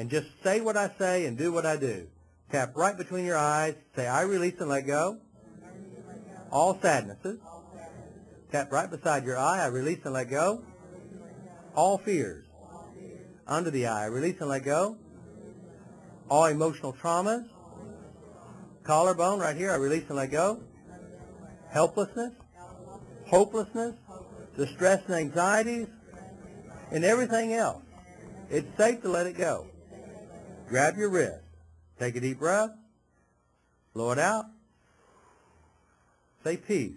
and just say what I say and do what I do. Tap right between your eyes. Say, I release and let go. All sadnesses. Tap right beside your eye. I release and let go. All fears. Under the eye. I release and let go. All emotional traumas. Collarbone right here. I release and let go. Helplessness. Hopelessness. Distress and anxieties. And everything else. It's safe to let it go. Grab your wrist. Take a deep breath. Blow it out. Say peace.